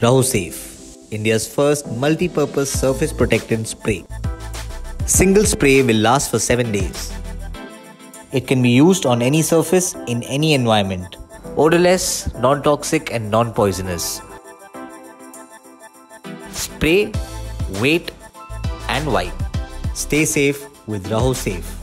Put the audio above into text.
RahoSafe, India's first multi-purpose surface protectant spray. Single spray will last for 7 days. It can be used on any surface in any environment. Odorless, non-toxic and non-poisonous. Spray, wait and wipe. Stay safe with RahoSafe.